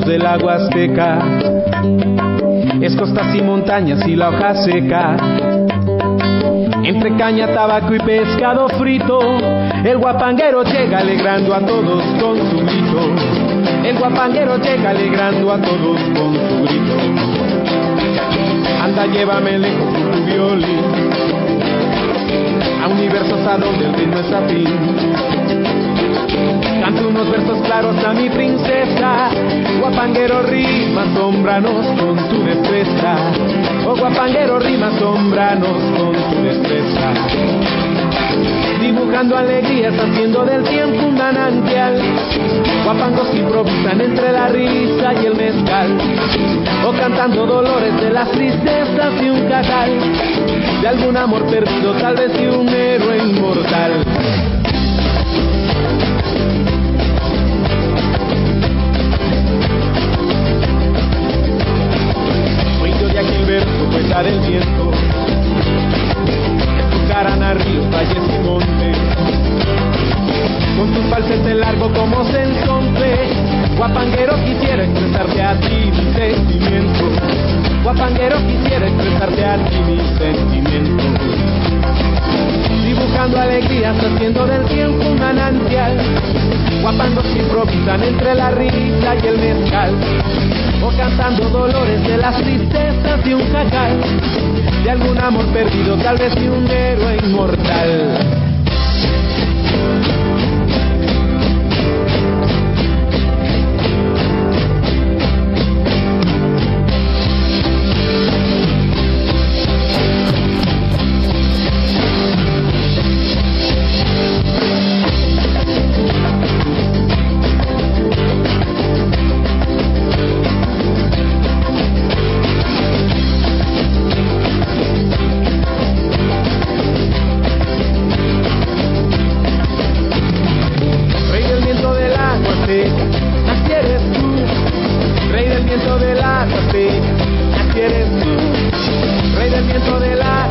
del agua azteca es costas y montañas y la hoja seca. Entre caña, tabaco y pescado frito, el guapanguero llega alegrando a todos con su grito. El guapanguero llega alegrando a todos con su grito. Anda, llévame lejos tu violín, a universos a donde el ritmo es afín. Canto unos versos claros a mi princesa. Guapanguero rima, sombranos con tu destreza. Oh guapanguero rima, sombranos con tu destreza. Dibujando alegrías, haciendo del tiempo un manantial. Guapangos que improvisan entre la risa y el mezcal. O cantando dolores de las tristezas y un cacal. De algún amor perdido, tal vez de un héroe inmortal. verso poeta del viento A ríos, valles y montes Con tu falsete largo como sensonte Guapanguero quisiera expresarte a ti mi sentimiento. Guapanguero quisiera expresarte a ti mi sentimiento. Dibujando alegrías, haciendo del tiempo un manantial. Guapangos que improvisan entre la risa y el mezcal o cantando dolores de las tristezas de un jacal, de algún amor perdido, tal vez de un héroe inmortal. Rey del viento de la